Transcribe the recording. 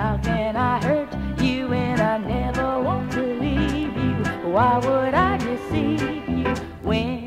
How can I hurt you when I never want to leave you? Why would I deceive you when?